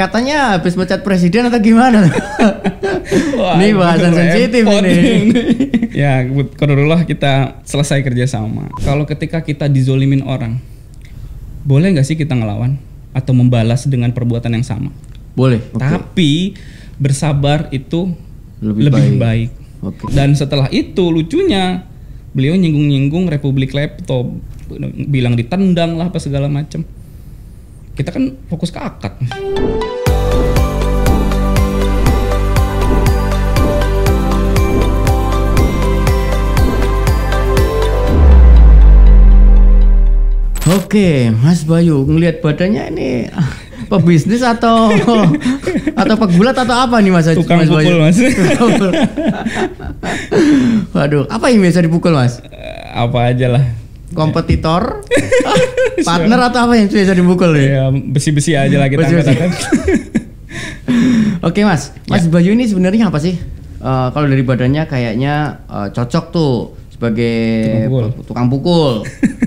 katanya habis mecat presiden atau gimana? Wah, ini bahasan sensitif ini. ya, kodarullah kita selesai kerja sama. Kalau ketika kita dizolimin orang, boleh nggak sih kita ngelawan atau membalas dengan perbuatan yang sama? Boleh. Oke. Tapi bersabar itu Lebih lebih, baik. baik. Oke. Dan setelah itu lucunya beliau nyinggung-nyinggung Republik Laptop, bilang ditendang lah apa segala macam. Kita kan fokus ke akad. Oke, Mas Bayu ngelihat badannya ini pebisnis atau atau pegulat atau apa nih Mas? Tukang mas pukul, Mas. Tukang pukul. Waduh, apa yang biasa dipukul Mas? Eh, apa aja lah. Kompetitor, partner atau apa yang biasa dipukul ya? Ya besi-besi aja lah kita Besi-besi. angkat-angkat. Oke Mas, Mas Bayu ini sebenarnya apa sih? Eh, kalau dari badannya kayaknya eh, cocok tuh sebagai Tukang pukul. tukang pukul.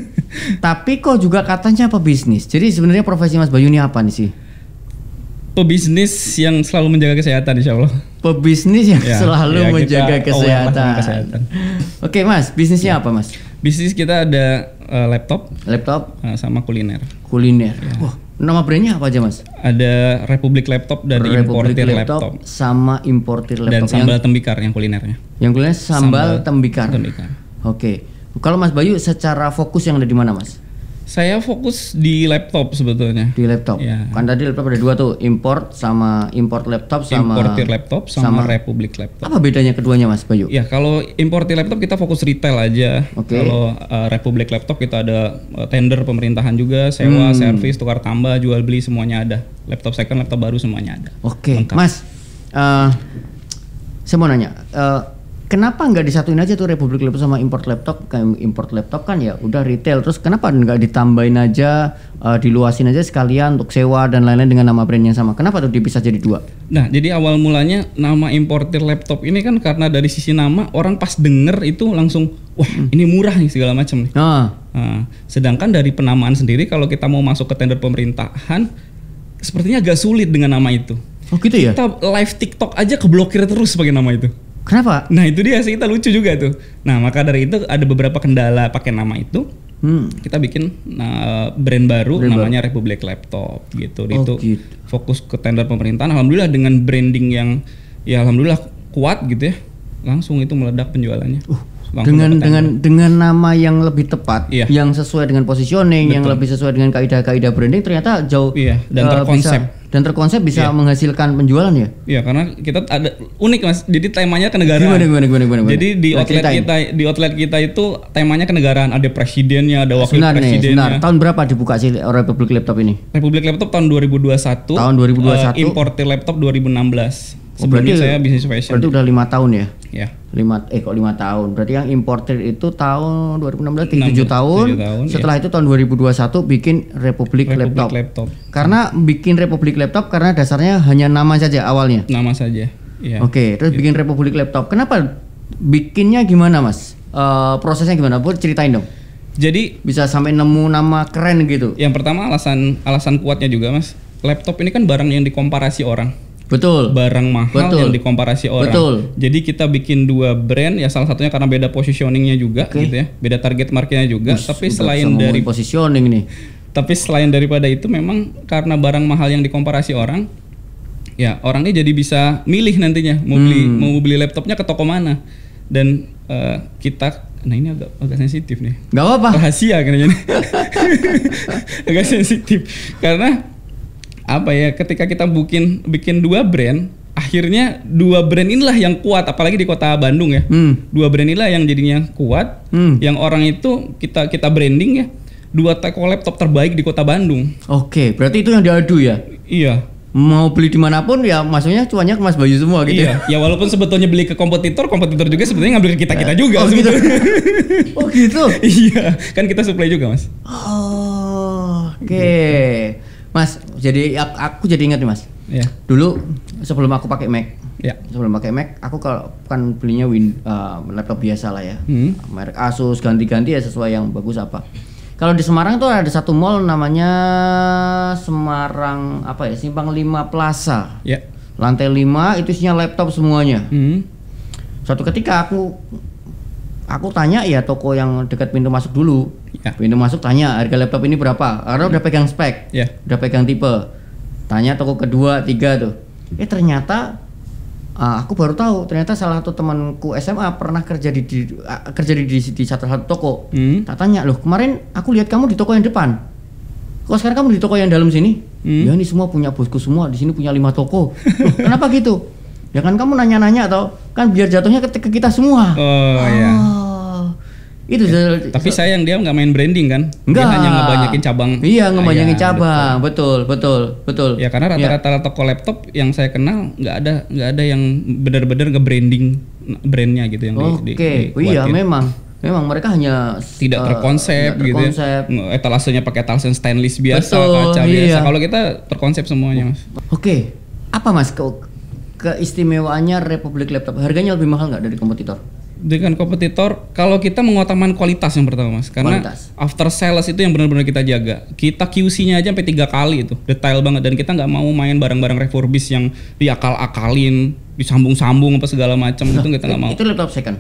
Tapi kok juga katanya pebisnis. Jadi sebenarnya profesi Mas Bayu ini apa nih sih? Pebisnis yang selalu menjaga kesehatan insya Allah. Pebisnis yang Ya, selalu ya, menjaga kesehatan. kesehatan. Oke Mas, bisnisnya apa Mas? Bisnis kita ada eh, laptop Laptop, eh, sama kuliner. kuliner. Ya. Wah, nama brandnya apa aja Mas? Ada Republik Laptop dan Republik importir laptop, laptop. sama importir Dan laptop. sambal tembikar yang kulinernya. yang, yang kuliner sambal, tembikar. Tembikar. Oke. Kalau Mas Bayu secara fokus yang ada di mana Mas? Saya fokus di laptop sebetulnya. Di laptop. Ya. Kan tadi laptop ada dua tuh, import sama import laptop sama importir laptop sama, Republik Laptop. Apa bedanya keduanya Mas Bayu? Ya kalau importir laptop kita fokus retail aja. Oke. Kalau uh, Republik Laptop kita ada uh, tender pemerintahan juga, sewa, Hmm. servis, tukar tambah, jual beli semuanya ada. Laptop second, laptop baru semuanya ada. Oke, Lengkap. Mas. eh, saya mau nanya, eh, kenapa nggak disatuin aja tuh Republik Laptop sama import laptop? Kayak import laptop kan ya udah retail, terus kenapa nggak ditambahin aja, eh, diluasin aja sekalian untuk sewa dan lain-lain dengan nama brand yang sama? Kenapa tuh dipisah jadi dua? Nah, jadi awal mulanya nama importir laptop ini kan karena dari sisi nama orang pas denger itu langsung wah ini murah nih segala macam nih. Nah, Nah, sedangkan dari penamaan sendiri kalau kita mau masuk ke tender pemerintahan sepertinya agak sulit dengan nama itu. oh gitu ya? Kita live TikTok aja keblokir terus pakai nama itu. Kenapa? Nah itu dia sih kita lucu juga tuh. Nah maka dari itu ada beberapa kendala pakai nama itu. Hmm. Kita bikin nah, brand baru Brand namanya Republik Laptop gitu. Oh, itu gitu. fokus ke tender pemerintahan. Alhamdulillah dengan branding yang ya alhamdulillah kuat gitu ya. Langsung itu meledak penjualannya. Langsung dengan dengan dengan nama yang lebih tepat, Iya. yang sesuai dengan positioning, yang lebih sesuai dengan kaidah-kaidah branding, ternyata jauh Iya, dan eh, terkonsep. bisa- dan terkonsep bisa Iya. menghasilkan penjualan ya. Iya karena kita ada unik mas. Jadi temanya kenegaraan. Gimana gimana gimana gimana? Jadi di Nah, outlet ceritain. kita di outlet kita itu temanya kenegaraan. Ada presidennya, ada wakil Sebentar nih, sebentar. presidennya. Tahun berapa dibuka sih Republik Laptop ini? Republik Laptop tahun 2021. Tahun 2021. eh, importir laptop 2016. Oh, Sebelumnya berarti- saya bisnis fashion. Berarti udah lima tahun ya? Ya. Lima eh kok lima tahun? Berarti yang importer itu tahun 2016 tiga tujuh 16, tahun. tujuh tahun, iya. Setelah itu tahun 2021 bikin Republik, Republik Laptop. laptop. Karena bikin Republik Laptop karena dasarnya hanya nama saja awalnya. Nama saja. Ya. Oke, terus bikin Republik Laptop. Kenapa bikinnya gimana, Mas? Eh, prosesnya gimana? Bu, ceritain dong. Jadi Bisa sampai nemu nama keren gitu. yang pertama alasan alasan kuatnya juga mas. Laptop ini kan barang yang dikomparasi orang. Betul. barang mahal Betul. yang dikomparasi orang. Betul. Jadi kita bikin dua brand ya salah satunya karena beda positioningnya juga Oke. gitu ya, beda target marketnya juga. Us, tapi selain dari positioning nih. tapi selain daripada itu memang karena barang mahal yang dikomparasi orang, ya orangnya jadi bisa milih nantinya mau beli Hmm. mau beli laptopnya ke toko mana dan eh, kita nah ini agak agak sensitif nih Gak apa-apa. rahasia kayaknya nih. agak sensitif karena apa ya ketika kita bikin bikin dua brand akhirnya dua brand inilah yang kuat apalagi di kota Bandung ya Hmm. dua brand inilah yang jadinya kuat Hmm. yang orang itu kita kita branding ya dua toko laptop terbaik di kota Bandung Oke, berarti itu yang diadu ya. iya Mau beli di mana pun ya maksudnya cuannya ke Mas Bayu semua gitu. iya ya walaupun sebetulnya beli ke kompetitor kompetitor juga sebetulnya ngambil ke kita kita juga Oh gitu. sebetulnya. oh gitu. iya kan kita supply juga mas Oh, Oke. Mas, jadi ak- aku jadi ingat nih Mas. ya Dulu sebelum aku pakai Mac, ya sebelum pakai Mac, aku kalau kan belinya win, uh, laptop biasa lah ya. Hmm. Merek Asus ganti-ganti ya sesuai yang bagus apa. Kalau di Semarang tuh ada satu mall namanya Semarang apa ya? Simpang 5 Plaza. Ya. Lantai 5 itu isinya laptop semuanya. Hmm. Suatu ketika aku aku tanya ya toko yang dekat pintu masuk dulu. Ya. Pintu masuk tanya harga laptop ini berapa? Karena udah pegang spek, Ya. udah pegang tipe. Tanya toko kedua, tiga tuh. Eh ternyata ah, aku baru tahu ternyata salah satu temanku SMA pernah kerja di, di ah, kerja di, di, di satu satu toko. Hmm. Tak tanya loh kemarin aku lihat kamu di toko yang depan. Kok sekarang kamu di toko yang dalam sini? Hmm. Ya ini semua punya bosku semua di sini punya lima toko. Loh, kenapa gitu? Ya kan kamu nanya-nanya atau kan biar jatuhnya ke, ke kita semua. Oh ya. Oh, Itu sudah- Tapi sayang dia nggak main branding kan? Enggak. Dia hanya ngebanyakin cabang. Iya, ngebanyakin Iya, cabang. Betul, betul, betul. Ya karena rata-rata toko laptop yang saya kenal nggak ada nggak ada yang benar-benar nge-branding brandnya gitu yang Oke, di, di, Oh, iya memang. Memang mereka hanya tidak eh, terkonsep nggak gitu terkonsep. ya. Nge- Etalasenya pakai etalase stainless biasa, Betul, kaca iya. biasa. Kalau kita terkonsep semuanya, Mas. Oke, apa mas keistimewaannya Republik Laptop? Harganya lebih mahal nggak dari kompetitor? Dengan kompetitor, kalau kita mengutamakan kualitas yang pertama, Mas. Karena Kualitas. after sales itu yang benar-benar kita jaga. Kita QC-nya aja sampai tiga kali itu, detail banget dan kita nggak mau main barang-barang refurbish yang diakal-akalin, disambung-sambung apa segala macam itu kita nggak mau. Itu laptop second.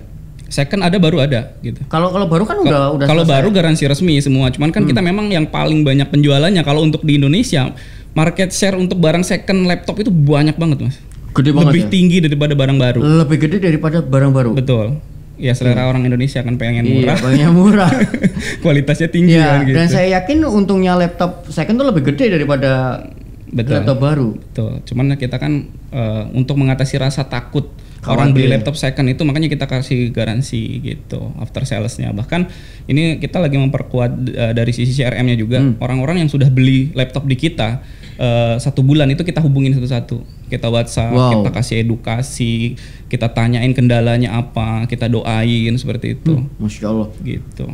Second ada baru ada gitu. Kalau kalau baru kan udah udah Kalau baru garansi resmi semua, cuman kan kita memang yang paling banyak penjualannya kalau untuk di Indonesia market share untuk barang second laptop itu banyak banget mas, gede banget lebih ya. tinggi daripada barang baru. Lebih gede daripada barang baru. Betul. Ya selera orang Indonesia kan pengen Iya, murah, banyak murah. kualitasnya tinggi Iya, kan gitu. dan saya yakin untungnya laptop second tuh lebih gede daripada Betul. laptop baru. Betul. Cuman kita kan eh, untuk mengatasi rasa takut. Orang beli laptop second itu makanya kita kasih garansi gitu after salesnya. Bahkan ini kita lagi memperkuat eh, dari sisi CRM-nya juga Hmm. orang-orang yang sudah beli laptop di kita eh, satu bulan itu kita hubungin satu-satu. Kita WhatsApp, Wow. kita kasih edukasi, kita tanyain kendalanya apa, kita doain seperti itu. Hmm, Masya Allah. Gitu.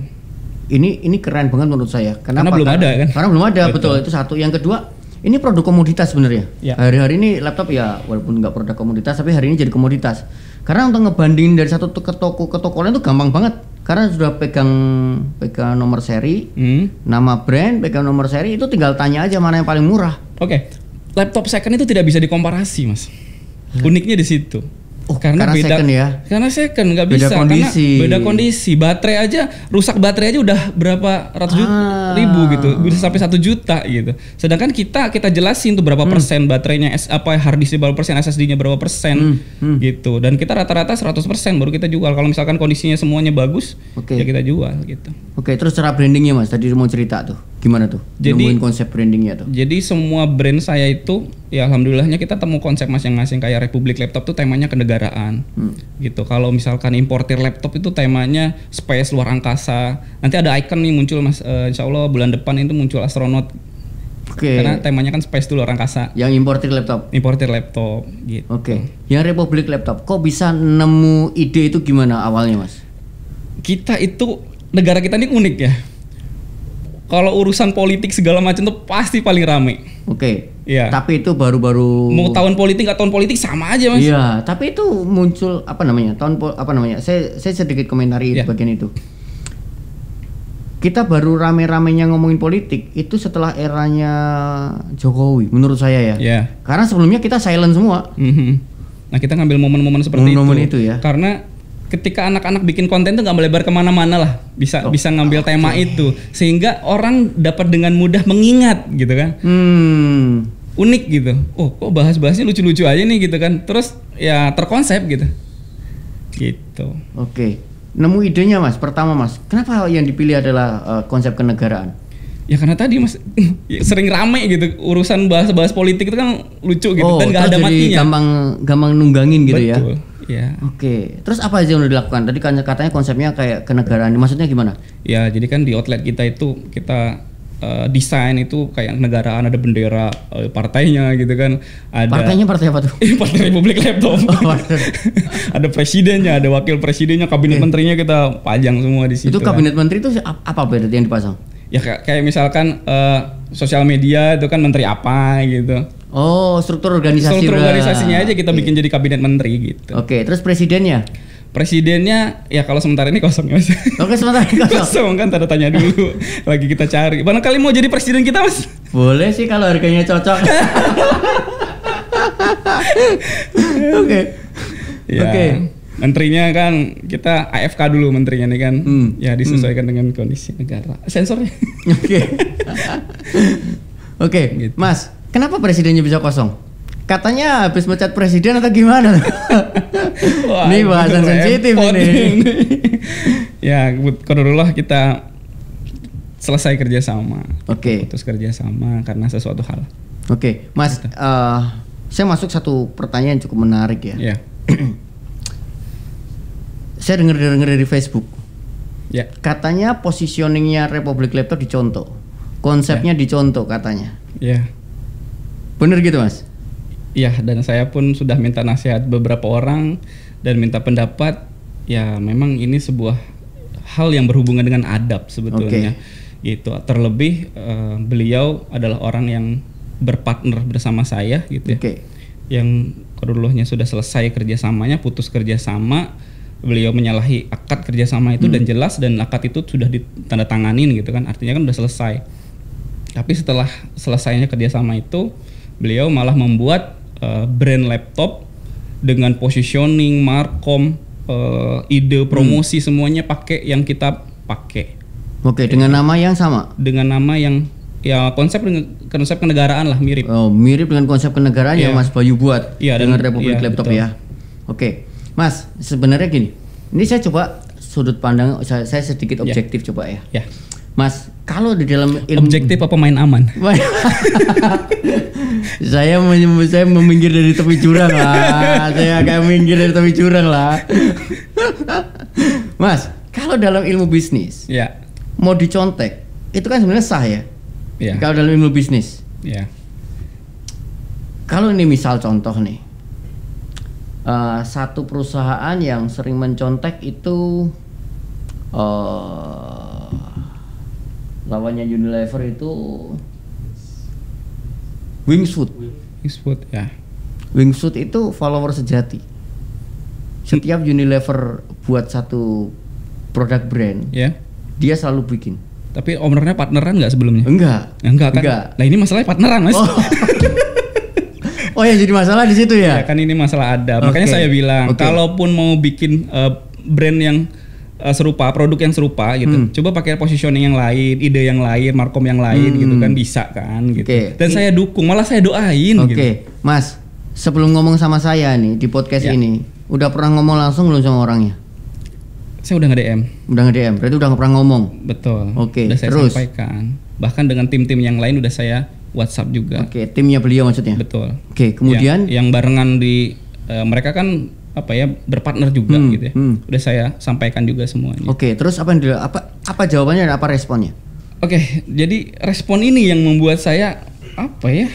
Ini ini keren banget menurut saya. Kenapa? Karena belum ada, kan? Karena belum ada, betul. Betul. Itu satu. Yang kedua, ini produk komoditas sebenarnya. Ya. Hari-hari ini laptop ya walaupun nggak produk komoditas, tapi hari ini jadi komoditas. Karena untuk ngebandingin dari satu ke toko ke toko lain itu gampang banget. Karena sudah pegang pegang nomor seri, Hmm. nama brand, pegang nomor seri itu tinggal tanya aja mana yang paling murah. Oke, laptop second itu tidak bisa dikomparasi, mas. Uniknya di situ. Oh, karena second ya? Karena second nggak Beda bisa. kondisi. Karena beda kondisi. Baterai aja rusak baterai aja udah berapa ratus juta, Ah. ribu gitu, bisa sampai satu juta gitu. Sedangkan kita kita jelasin tuh berapa Hmm. persen baterainya, S, apa hard disknya berapa persen, SSD-nya berapa persen, Hmm, gitu. Dan kita rata-rata 100 persen baru kita jual. Kalau misalkan kondisinya semuanya bagus, Oke. ya kita jual gitu. Oke, terus cara brandingnya mas, tadi mau cerita tuh, gimana tuh? Jadi- Nemuin konsep brandingnya tuh. Jadi semua brand saya itu ya alhamdulillahnya kita temu konsep masing-masing kayak Republik Laptop tuh temanya kenegaraan. Hmm. Gitu. Kalau misalkan importir laptop itu temanya space luar angkasa. Nanti ada icon nih muncul Mas eh, Insya Allah bulan depan itu muncul astronot Oke. karena temanya kan space tuh luar angkasa. Yang importir laptop. Importir laptop gitu. Oke, yang Republik Laptop, kok bisa nemu ide itu gimana awalnya mas? Kita itu negara kita ini unik ya. Kalau urusan politik segala macam tuh pasti paling rame. Oke, Iya. tapi itu baru-baru. Mau tahun politik nggak tahun politik sama aja mas. Iya, tapi itu muncul apa namanya? Tahun apa namanya? Saya saya sedikit komentari Iya. bagian itu. Kita baru rame-ramenya ngomongin politik itu setelah eranya Jokowi, menurut saya ya. Ya. Karena sebelumnya kita silent semua. Mhm. Nah kita ngambil momen-momen seperti Momen-momen itu. itu ya. Karena ketika anak-anak bikin konten tuh nggak melebar ke mana-mana lah, bisa Oh, bisa ngambil tema itu, sehingga orang dapat dengan mudah mengingat gitu kan, Hmm. unik gitu. Oh kok bahas-bahasnya lucu-lucu aja nih gitu kan. Terus ya terkonsep gitu. Gitu. Oke. Nemu idenya mas. Pertama mas, kenapa yang dipilih adalah eh, konsep kenegaraan? Ya karena tadi mas sering rame gitu urusan bahas-bahas politik itu kan lucu gitu oh, dan terus ada jadi matinya. gampang gampang nunggangin gitu ya. Betul. Ya. Oke, terus apa aja yang udah dilakukan? Tadi kan katanya konsepnya kayak kenegaraan. Maksudnya gimana? Ya, jadi kan di outlet kita itu kita eh, desain itu kayak negaraan ada bendera eh, partainya gitu kan. Ada Partainya partai apa tuh? Eh, Partai Republik Laptop. Oh, ada presidennya, ada wakil presidennya, kabinet menterinya kita pajang semua di situ. itu kan. kabinet menteri itu ap- apa berarti yang dipasang? Ya kayak kayak misalkan eh, sosial media itu kan menteri apa gitu. Oh, struktur organisasi. Struktur organisasinya aja kita bikin jadi kabinet menteri gitu. Oke, terus presidennya? Presidennya ya kalau sementara ini kosong ya mas. Oke, sebentar kosong. kosong kan tanda tanya dulu. Lagi kita cari. Barangkali mau jadi presiden kita mas? Boleh sih kalau harganya cocok. Oke. Ya. Oke. Menterinya kan kita AFK dulu menterinya nih kan. Hmm. Ya disesuaikan dengan kondisi negara. Sensornya. Oke. Oke, Gitu. Mas, kenapa presidennya bisa kosong? Katanya habis mecat presiden atau gimana? Wah, ini bahasan sensitif ini. ya, kodurullah kita selesai kerjasama. Oke, Putus kerjasama karena sesuatu hal. oke, Mas, eh, saya masuk satu pertanyaan yang cukup menarik ya. Ya, Saya dengar-dengar dari Facebook, ya, katanya positioningnya Republik Laptop dicontoh, konsepnya dicontoh katanya. ya. Bener gitu, Mas? Ya, dan saya pun sudah minta nasihat beberapa orang dan minta pendapat. Ya, memang ini sebuah hal yang berhubungan dengan adab sebetulnya. Gitu. Terlebih eh, beliau adalah orang yang berpartner bersama saya gitu ya. Oke. Yang kedulunya sudah selesai kerjasamanya, putus kerjasama, beliau menyalahi akad kerjasama itu dan jelas dan akad itu sudah ditandatanganin gitu kan, artinya kan udah selesai. Tapi setelah selesainya kerjasama itu, beliau malah membuat eh, brand laptop dengan positioning, markom, eh, ide promosi semuanya pakai yang kita pakai Oke, dengan nama yang sama. dengan nama yang ya konsep konsep kenegaraan lah mirip. Oh, mirip dengan konsep kenegaraan yang Iya. Mas Bayu buat dan- dengan Republik iya, Laptop betul. ya. Oke, Mas, sebenarnya gini, ini saya coba sudut pandang saya, saya sedikit Iya. objektif coba ya. Ya, Mas, kalau di dalam ilmu objektif apa main aman? saya saya meminggir dari tepi jurang lah. saya agak minggir dari tepi jurang lah. Mas, kalau dalam ilmu bisnis Ya, mau dicontek, itu kan sebenarnya sah ya. ya, Kalau dalam ilmu bisnis. ya, Kalau ini misal contoh nih, eh, satu perusahaan yang sering mencontek itu eh lawannya Unilever itu Wingsuit. Xfood ya, Wingsuit itu follower sejati. Setiap Unilever buat satu produk brand, ya. dia selalu bikin. Tapi ownernya partneran nggak sebelumnya? Enggak. Enggak kan? Enggak. Nah ini masalahnya partneran mas. Oh. oh ya jadi masalah di situ Ya ya. kan ini masalah ada. Makanya Oke. saya bilang Oke. kalaupun mau bikin eh, brand yang eh, serupa, produk yang serupa gitu, Hmm. coba pakai positioning yang lain, ide yang lain, markom yang lain Hmm. gitu kan bisa kan gitu. Oke. Dan saya dukung, malah saya doain Oke, gitu. Mas, sebelum ngomong sama saya nih di podcast Ya. ini, udah pernah ngomong langsung belum sama orangnya? Saya udah nge-DM. Udah nge-DM, berarti udah pernah ngomong. Betul. Oke, Udah saya terus? sampaikan. Bahkan dengan tim-tim yang lain udah saya WhatsApp juga. Oke, timnya beliau maksudnya. Betul. Oke, kemudian yang, yang barengan di eh, mereka kan apa ya berpartner juga Hmm, gitu ya. hmm. Udah saya sampaikan juga semuanya. Oke, terus apa yang apa apa jawabannya dan apa responnya? Oke, jadi respon ini yang membuat saya apa ya?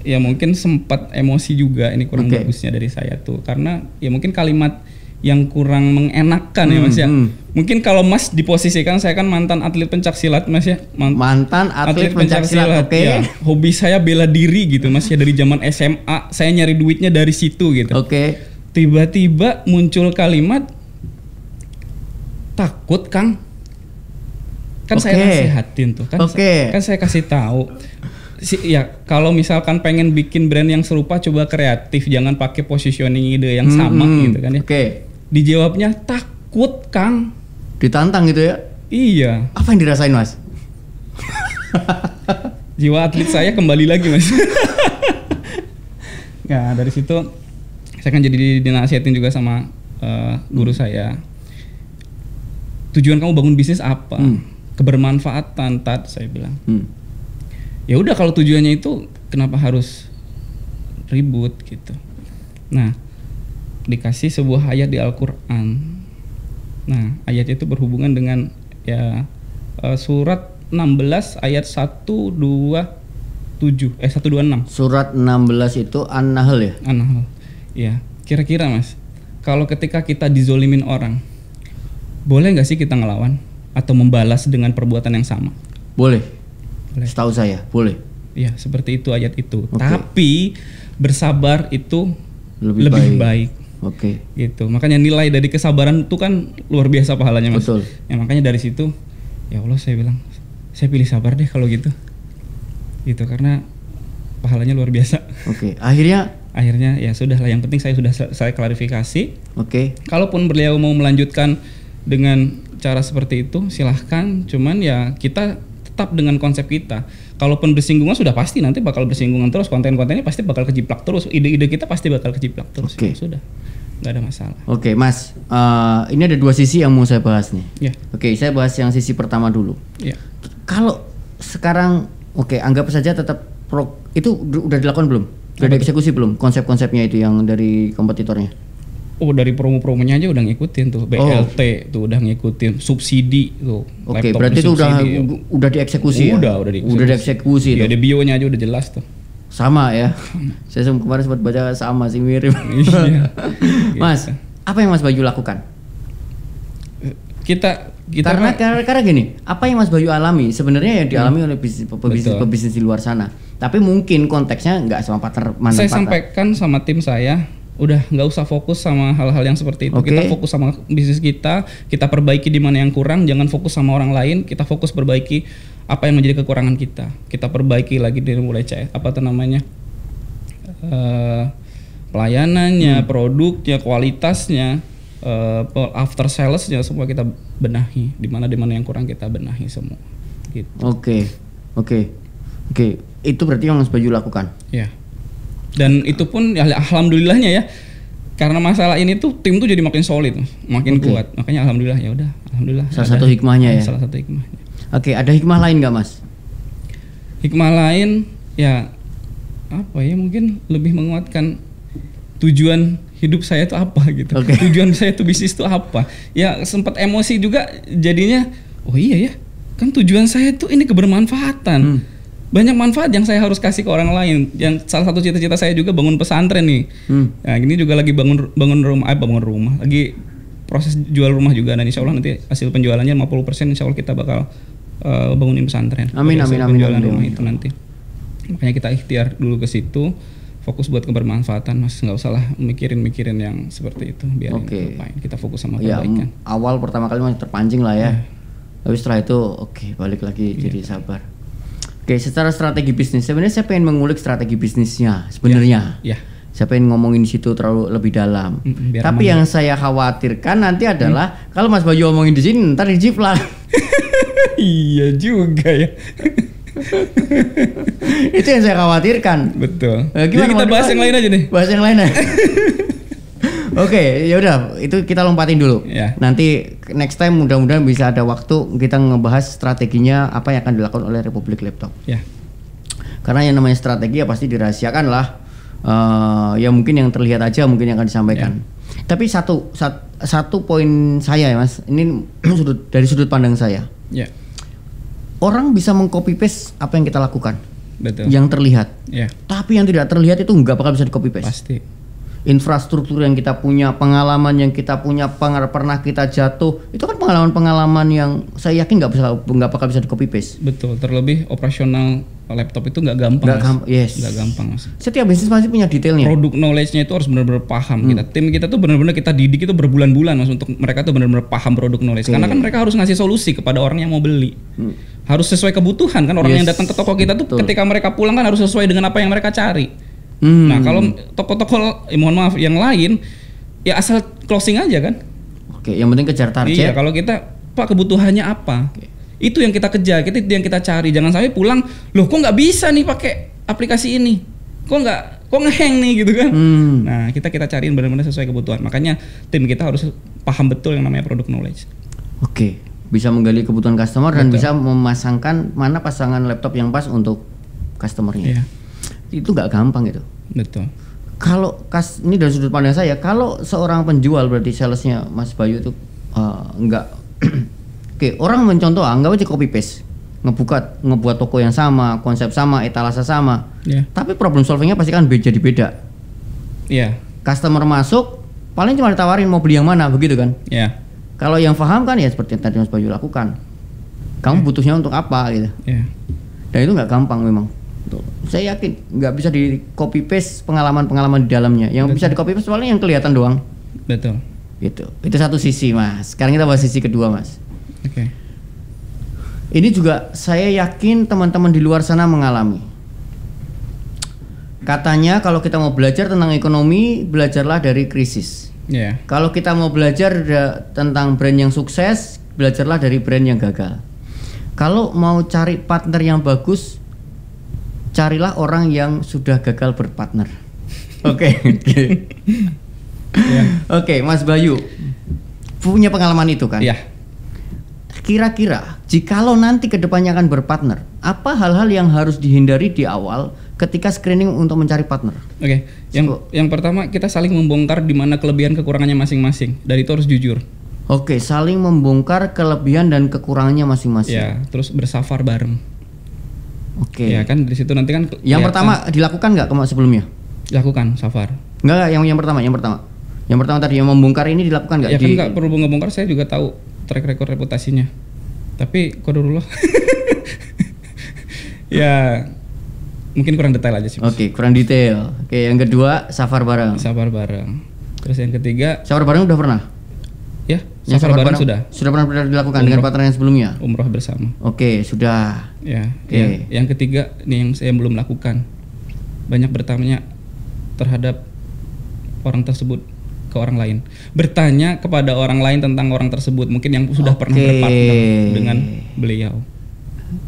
Ya mungkin sempat emosi juga ini kurang Oke. bagusnya dari saya tuh karena ya mungkin kalimat yang kurang mengenakan ya Hmm, Mas ya. hmm. Mungkin kalau Mas diposisikan saya kan mantan atlet pencak silat Mas ya. Man- Mantan atlet pencak silat, oke. ya. Hobi saya bela diri gitu Mas ya dari zaman SMA saya nyari duitnya dari situ gitu. Oke. Tiba-tiba muncul kalimat takut Kang. Kan saya Oke. nasihatin tuh kan. Oke. Kan saya kasih tahu. Si, ya kalau misalkan pengen bikin brand yang serupa coba kreatif jangan pakai positioning ide yang sama Hmm, gitu kan ya. Oke. Dijawabnya takut Kang. Ditantang gitu ya. Iya. Apa yang dirasain, Mas? Jiwa atlet saya kembali lagi mas. nah dari situ saya kan jadi dinasihatin juga sama eh, guru saya. Tujuan kamu bangun bisnis apa? Hmm. Kebermanfaatan, tat saya bilang. Hmm. Ya udah kalau tujuannya itu kenapa harus ribut gitu. Nah dikasih sebuah ayat di Al-Quran. Nah ayat itu berhubungan dengan ya eh, surat 16 ayat 127 eh 126 Surat 16 itu An-Nahl ya? An-Nahl. Ya, kira-kira Mas, kalau ketika kita dizolimin orang, boleh nggak sih kita ngelawan atau membalas dengan perbuatan yang sama? Boleh. Boleh. Setahu saya, boleh. Ya, seperti itu ayat itu. Oke. Tapi bersabar itu Lebih lebih, baik. baik. Oke. gitu makanya nilai dari kesabaran itu kan luar biasa pahalanya mas Betul. ya makanya dari situ ya Allah saya bilang saya pilih sabar deh kalau gitu gitu karena pahalanya luar biasa Oke. Akhirnya akhirnya ya sudah lah yang penting saya sudah saya klarifikasi oke. kalaupun beliau mau melanjutkan dengan cara seperti itu silahkan cuman ya kita tetap dengan konsep kita kalaupun bersinggungan sudah pasti nanti bakal bersinggungan terus konten-kontennya pasti bakal kejiplak terus ide-ide kita pasti bakal kejiplak terus Oke. Ya sudah nggak ada masalah Oke, Mas. Eh, ini ada dua sisi yang mau saya bahas nih. ya Oke, saya bahas yang sisi pertama dulu. ya Kalau sekarang, oke, anggap saja tetap pro, itu udah dilakukan belum? Udah dieksekusi belum konsep-konsepnya itu yang dari kompetitornya? Oh dari promo-promonya aja udah ngikutin tuh BLT tuh udah ngikutin subsidi tuh Oke, laptop berarti itu udah bersubsidi. udah dieksekusi ya? udah udah dieksekusi. Udah dieksekusi ya di bionya aja udah jelas tuh Sama ya. saya kemarin sempat baca sama sih mirip. Iya. mas, apa yang Mas Bayu lakukan? kita kita karena, karena karena gini, apa yang Mas Bayu alami sebenarnya yang dialami oleh bisnis pebisnis, pebisnis di luar sana. Tapi mungkin konteksnya nggak sama partner mana saya partner. sampaikan sama tim saya udah nggak usah fokus sama hal-hal yang seperti itu Oke. kita fokus sama bisnis kita kita perbaiki di mana yang kurang jangan fokus sama orang lain kita fokus perbaiki apa yang menjadi kekurangan kita kita perbaiki lagi dari mulai CS apa tuh namanya Eh, pelayanannya Hmm. produknya kualitasnya eh, pe- after salesnya semua kita benahi di mana di mana yang kurang kita benahi semua gitu Oke, oke, oke. Itu berarti yang Mas Bayu lakukan. Ya. Dan itu pun ya, alhamdulillahnya ya. Karena masalah ini tuh tim tuh jadi makin solid, makin Oke. kuat. Makanya alhamdulillah ya udah, alhamdulillah. Salah ada- satu hikmahnya ya? Salah satu hikmahnya. Oke, ada hikmah lain nggak Mas? Hikmah lain ya apa ya mungkin lebih menguatkan tujuan hidup saya itu apa gitu. Oke. Tujuan saya tuh bisnis itu apa? Ya sempat emosi juga jadinya oh iya ya. Kan tujuan saya tuh ini kebermanfaatan. Hmm. Banyak manfaat yang saya harus kasih ke orang lain. Yang salah satu cita-cita saya juga bangun pesantren nih. Hmm. Nah, ini juga lagi bangun bangun rumah, eh, bangun rumah. Lagi proses jual rumah juga dan insya Allah nanti hasil penjualannya 50% insya Allah kita bakal eh, bangunin pesantren. Amin, amin, amin, Penjualan amin, rumah amin. itu nanti. Makanya kita ikhtiar dulu ke situ, fokus buat kebermanfaatan, mas nggak usah lah mikirin-mikirin yang seperti itu. Biar Oke. kita fokus sama Ya, perbaikan. m- awal pertama kali masih terpancing lah ya. Tapi setelah itu oke, balik lagi jadi sabar. Oke, secara strategi bisnis sebenarnya saya pengen mengulik strategi bisnisnya sebenarnya. Ya, Saya pengen ngomongin di situ terlalu lebih dalam. Mm, biar Tapi yang saya khawatirkan nanti adalah kalau Mas Bayu ngomongin di sini ntar dijiplak. iya juga ya. itu yang saya khawatirkan. Betul. Eh, Jadi kita bahas yang lain aja nih. Bahas yang lain ya. Oke, ya udah, itu kita lompatin dulu. Ya. Nanti next time mudah-mudahan bisa ada waktu kita ngebahas strateginya apa yang akan dilakukan oleh Republik Laptop. Ya, Karena yang namanya strategi ya pasti dirahasiakan lah. Eh, ya mungkin yang terlihat aja mungkin yang akan disampaikan. Tapi satu sat- satu poin saya ya mas, ini sudut dari sudut pandang saya. ya, Orang bisa mengcopy paste apa yang kita lakukan, betul. yang terlihat. Ya, Tapi yang tidak terlihat itu nggak bakal bisa di copy paste. pasti. Infrastruktur yang kita punya, pengalaman yang kita punya, pengar pernah kita jatuh, itu kan pengalaman-pengalaman yang saya yakin nggak bisa nggak bakal bisa di copy paste. Betul, terlebih operasional laptop itu nggak gampang. Nggak gampang, yes. Nggak gampang, Mas. Setiap bisnis pasti punya detailnya. Produk knowledge-nya itu harus benar-benar paham Hmm. kita. Tim kita tuh benar-benar kita didik itu berbulan-bulan Mas untuk mereka tuh benar-benar paham produk knowledge. Oke. Karena kan mereka harus ngasih solusi kepada orang yang mau beli. Harus sesuai kebutuhan kan orang Hmm. Yes. yang datang ke toko kita tuh Betul. ketika mereka pulang kan harus sesuai dengan apa yang mereka cari. Hmm. Nah, kalau toko-toko eh, mohon maaf yang lain ya asal closing aja kan. Oke, yang penting kejar target. Iya, kalau kita Pak kebutuhannya apa? Itu yang kita kejar, kita itu yang kita cari. Jangan sampai pulang, loh kok nggak bisa nih pakai aplikasi ini? Kok nggak kok ngeheng nih gitu kan? Hmm. Nah, kita kita cariin benar-benar sesuai kebutuhan. Makanya tim kita harus paham betul yang namanya produk knowledge. Oke, bisa menggali kebutuhan customer dan bisa memasangkan mana pasangan laptop yang pas untuk customernya. Iya, Itu nggak gampang itu. Betul. Kalau kas ini dari sudut pandang saya, kalau seorang penjual berarti salesnya Mas Bayu itu eh, nggak, oke orang mencontoh anggap aja copy paste, ngebuka ngebuat toko yang sama, konsep sama, etalase sama, Iya. tapi problem solvingnya pasti kan be- jadi beda. Iya. Customer masuk, paling cuma ditawarin mau beli yang mana, begitu kan? Iya. Kalau yang paham kan ya seperti yang tadi Mas Bayu lakukan, kamu butuhnya untuk apa gitu, Iya. dan itu nggak gampang memang. Tuh, Saya yakin nggak bisa di copy paste pengalaman-pengalaman di dalamnya. Yang bisa di copy paste paling yang kelihatan doang. Betul. Gitu. Itu satu sisi, Mas. Sekarang kita bahas sisi kedua, Mas. Oke. Ini juga saya yakin teman-teman di luar sana mengalami. Katanya kalau kita mau belajar tentang ekonomi, belajarlah dari krisis. Ya. Kalau kita mau belajar tentang brand yang sukses, belajarlah dari brand yang gagal. Kalau mau cari partner yang bagus, carilah orang yang sudah gagal berpartner. Oke, oke. Ya. Oke, Mas Bayu punya pengalaman itu kan? Ya. Kira-kira jikalau nanti ke depannya akan berpartner, apa hal-hal yang harus dihindari di awal ketika screening untuk mencari partner? Oke. Yang So- yang pertama kita saling membongkar di mana kelebihan kekurangannya masing-masing. Dan itu harus jujur. Oke, saling membongkar kelebihan dan kekurangannya masing-masing. Ya. Terus bersafar bareng. Oke. Ya kan dari situ nanti kan Yang pertama dilakukan nggak kema- sebelumnya? lakukan safar. Enggak, yang yang pertama, yang pertama. Yang pertama tadi yang membongkar ini dilakukan nggak Ya kan di nggak perlu ngebongkar saya juga tahu track record reputasinya. Tapi kodurullah. ya mungkin kurang detail aja sih. Oke, kurang detail. Oke, yang kedua safar bareng. Safar bareng. Terus yang ketiga Safar bareng udah pernah? Ya Yang safar, bareng, sudah. Sudah pernah pernah dilakukan dengan Umroh. partner yang sebelumnya? Umroh bersama. Oke, sudah. Ya. Oke. Yang, yang ketiga nih yang saya belum lakukan. Banyak bertanya terhadap orang tersebut ke orang lain. Bertanya kepada orang lain tentang orang tersebut mungkin yang sudah pernah Oke. berpartner dengan beliau.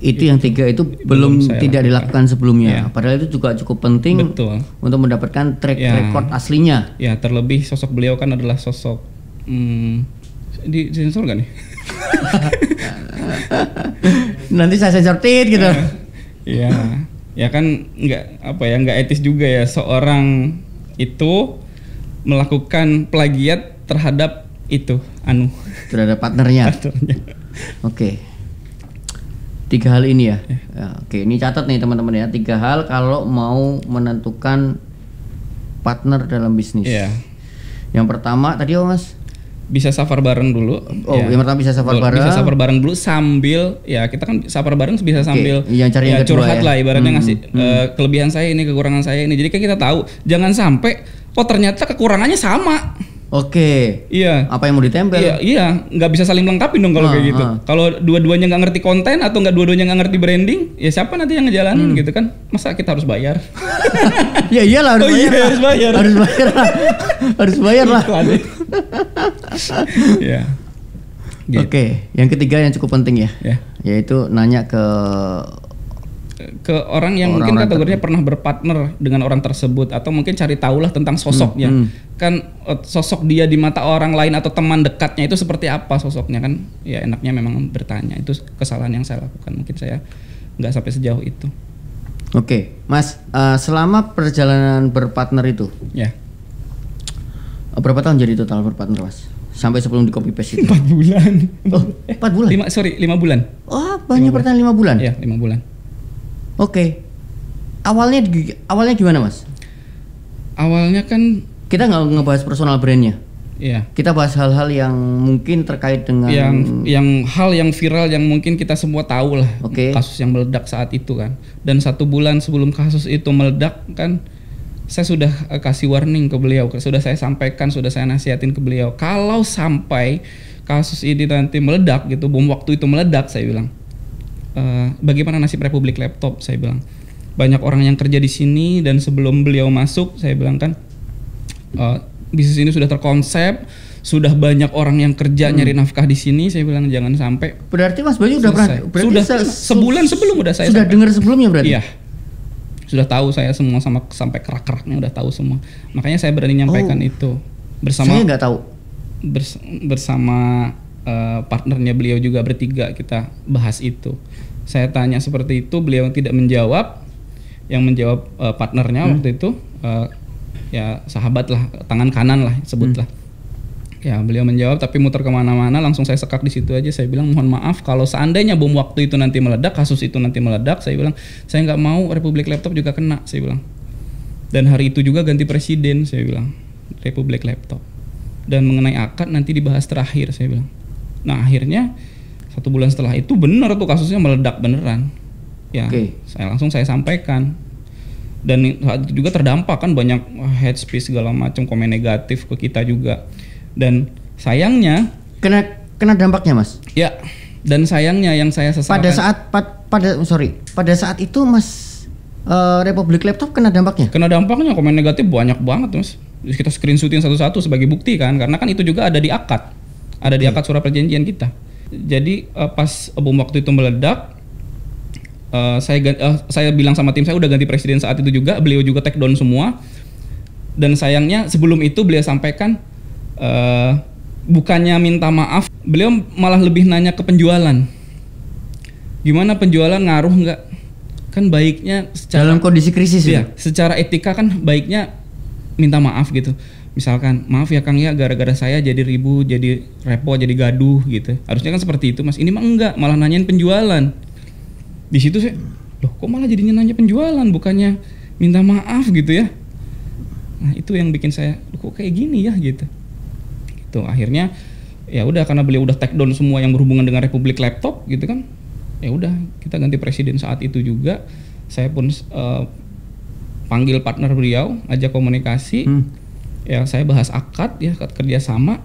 Itu yang tiga itu Belum belum, tidak lakukan. dilakukan sebelumnya. Ya. Padahal itu juga cukup penting Betul. untuk mendapatkan track Ya. record aslinya. Ya terlebih sosok beliau kan adalah sosok hmm, di sensor gak nih? Nanti saya sensor tit gitu. ya, ya kan nggak apa ya nggak etis juga ya seorang itu melakukan plagiat terhadap itu anu Terhadap partnernya. partnernya. Oke. Tiga hal ini ya. Ya, Oke, ini catat nih teman-teman ya. Tiga hal kalau mau menentukan partner dalam bisnis. Iya. Yang pertama tadi oh Mas. Bisa safar bareng dulu. Oh, ya. yang pertama bisa safar bareng. Bisa safar bareng dulu sambil ya kita kan safar bareng bisa sambil yang cari ya, yang kedua curhat ya. lah ibaratnya Hmm, ngasih eh, kelebihan saya ini kekurangan saya ini. Jadi kan kita tahu jangan sampai oh ternyata kekurangannya sama. Oke. Iya. Apa yang mau ditempel? Iya, iya, nggak bisa saling melengkapi dong kalau Ah, kayak gitu. ah. Kalau dua-duanya nggak ngerti konten atau nggak dua-duanya nggak ngerti branding, ya siapa nanti yang ngejalanin Hmm. gitu kan? Masa kita harus bayar? ya iyalah harus Oh iya, bayar. lah. harus bayar. Harus bayar lah. harus bayar lah. Iklan. Iya. Gitu. Oke, yang ketiga yang cukup penting ya, Ya. yaitu nanya ke Ke orang yang mungkin Orang-orang kategorinya pernah berpartner dengan orang tersebut atau mungkin cari tahulah tentang sosoknya. Hmm, Kan eh, sosok dia di mata orang lain atau teman dekatnya itu seperti apa sosoknya kan? Ya enaknya memang bertanya. Itu kesalahan yang saya lakukan. Mungkin saya nggak sampai sejauh itu. Oke, Mas, eh, selama perjalanan berpartner itu Ya. eh, berapa tahun jadi total berpartner, Mas? Sampai sebelum di copy paste itu. Empat bulan. Oh, empat bulan. Lima, sorry, lima bulan. Oh, banyak pertanyaan lima bulan. Ya, lima bulan. Oke. Awalnya di- awalnya gimana, Mas? Awalnya kan, Kita nggak ngebahas personal brandnya. ya, Kita bahas hal-hal yang mungkin terkait dengan yang yang hal yang viral yang mungkin kita semua tahu lah. Oke. Kasus yang meledak saat itu kan. Dan satu bulan sebelum kasus itu meledak kan, saya sudah eh, kasih warning ke beliau, sudah saya sampaikan, sudah saya nasihatin ke beliau. Kalau sampai kasus ini nanti meledak gitu, bom waktu itu meledak, saya bilang. "Eh, bagaimana nasib Republik Laptop? Saya bilang. Banyak orang yang kerja di sini dan sebelum beliau masuk, saya bilang kan, eh, bisnis ini sudah terkonsep, sudah banyak orang yang kerja nyari nafkah di sini. Saya bilang jangan sampai Berarti Mas Bayu udah pernah Sudah, se- sebulan sebelum udah saya sudah dengar sebelumnya berarti. Iya. Sudah tahu saya semua sama sampai kerak-keraknya udah tahu semua. Makanya saya berani nyampaikan Oh. itu bersama Saya nggak tahu. bers- bersama eh, partnernya beliau juga bertiga kita bahas itu. Saya tanya seperti itu, beliau tidak menjawab. Yang menjawab eh, partnernya Hmm. waktu itu eh, ya sahabat lah, tangan kanan lah sebutlah. Hmm. Ya beliau menjawab tapi muter ke mana-mana langsung saya sekak di situ aja saya bilang mohon maaf kalau seandainya bom waktu itu nanti meledak kasus itu nanti meledak saya bilang saya nggak mau Republik Laptop juga kena saya bilang dan hari itu juga ganti presiden saya bilang Republik Laptop dan mengenai akad nanti dibahas terakhir saya bilang nah akhirnya satu bulan setelah itu benar tuh kasusnya meledak beneran ya Oke. saya langsung saya sampaikan dan saat itu juga terdampak kan banyak head speech segala macam komen negatif ke kita juga dan sayangnya Kena kena dampaknya mas. ya dan sayangnya yang saya sesalkan Pada saat pad- pada sorry pada saat itu mas eh, Republik Laptop kena dampaknya. kena dampaknya komen negatif banyak banget mas Terus kita screenshotin satu-satu sebagai bukti kan karena kan itu juga ada di akad ada di akad surat perjanjian kita. Jadi eh, pas bom waktu itu meledak eh, saya eh, saya bilang sama tim saya udah ganti presiden saat itu juga. Beliau juga take down semua. Dan sayangnya sebelum itu beliau sampaikan eh, bukannya minta maaf beliau malah lebih nanya ke penjualan. Gimana penjualan? Ngaruh nggak? Kan baiknya secara Dalam kondisi krisis ya. Iya, secara etika kan baiknya minta maaf gitu. Misalkan, maaf ya Kang ya gara-gara saya jadi ribut, jadi repot, jadi gaduh gitu. Harusnya kan seperti itu Mas. Ini mah enggak, malah nanyain penjualan. Di situ saya, loh kok malah jadinya nanya penjualan bukannya minta maaf gitu ya. Nah, itu yang bikin saya "Loh, kok kayak gini ya gitu. Itu akhirnya ya udah karena beliau udah take down semua yang berhubungan dengan Republik Laptop gitu kan. Ya udah, kita ganti presiden saat itu juga. Saya pun eh, panggil partner beliau, ajak komunikasi. Hmm. Ya, saya bahas akad ya, akad kerjasama.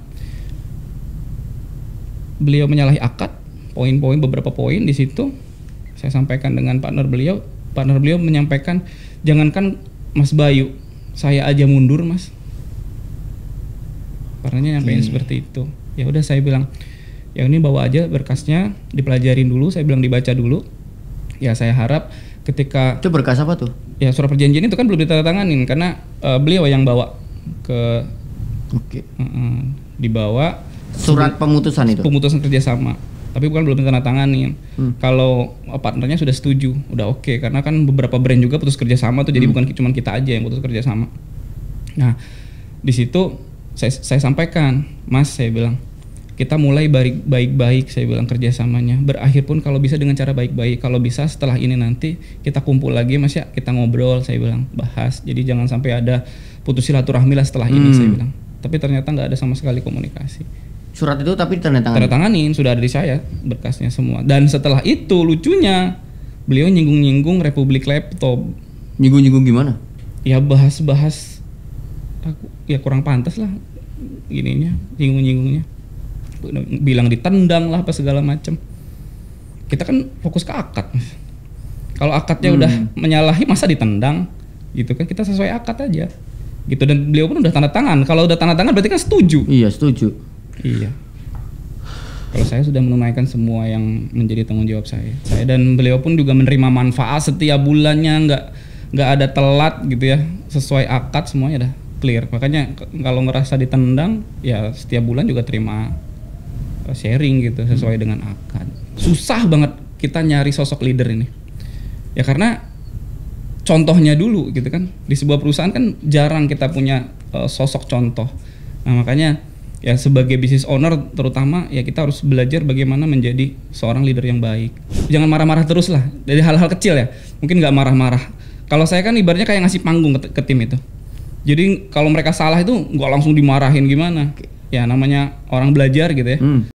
Beliau menyalahi akad, poin-poin beberapa poin di situ. Saya sampaikan dengan partner beliau. Partner beliau menyampaikan, jangankan Mas Bayu, saya aja mundur Mas. Partnernya nyampein Oke. seperti itu. Ya udah saya bilang, ya ini bawa aja berkasnya, dipelajarin dulu. Saya bilang dibaca dulu. Ya saya harap ketika Itu berkas apa tuh? ya surat perjanjian itu kan belum ditandatanganin karena eh, beliau yang bawa ke Oke. eh, eh, dibawa Surat pemutusan itu. pemutusan kerjasama tapi bukan belum ditandatanganin Hmm. kalau eh, partnernya sudah setuju udah oke karena kan beberapa brand juga putus kerjasama tuh jadi Hmm. bukan cuma kita aja yang putus kerjasama nah di situ saya saya sampaikan mas saya bilang kita mulai baik- baik-baik saya bilang kerjasamanya berakhir pun kalau bisa dengan cara baik-baik kalau bisa setelah ini nanti kita kumpul lagi mas ya kita ngobrol saya bilang bahas jadi jangan sampai ada putus silaturahmi lah setelah ini Hmm. saya bilang. Tapi ternyata nggak ada sama sekali komunikasi. Surat itu tapi ditandatangani. tanda tanganin sudah ada di saya berkasnya semua. Dan setelah itu lucunya beliau nyinggung-nyinggung Republik Laptop. Nyinggung-nyinggung gimana? ya bahas-bahas aku ya kurang pantas lah gininya nyinggung-nyinggungnya. Bilang ditendang lah apa segala macam. Kita kan fokus ke akad kalau akadnya Hmm. udah menyalahi masa ditendang? Gitu kan kita sesuai akad aja gitu dan beliau pun udah tanda tangan kalau udah tanda tangan berarti kan setuju Iya, setuju. Iya. Kalau saya sudah menunaikan semua yang menjadi tanggung jawab saya. Saya dan beliau pun juga menerima manfaat setiap bulannya nggak nggak ada telat gitu ya. Sesuai akad semuanya dah clear. Makanya kalau ngerasa ditendang ya setiap bulan juga terima eh, sharing gitu sesuai dengan akad. Susah banget kita nyari sosok leader ini. Ya karena contohnya dulu gitu kan. Di sebuah perusahaan kan jarang kita punya eh, sosok contoh. Nah, makanya ya sebagai business owner terutama ya kita harus belajar bagaimana menjadi seorang leader yang baik. Jangan marah-marah terus lah dari hal-hal kecil ya. Mungkin nggak marah-marah. Kalau saya kan ibaratnya kayak ngasih panggung ke, ke tim itu. Jadi kalau mereka salah itu nggak langsung dimarahin gimana. Ya namanya orang belajar gitu ya. Hmm.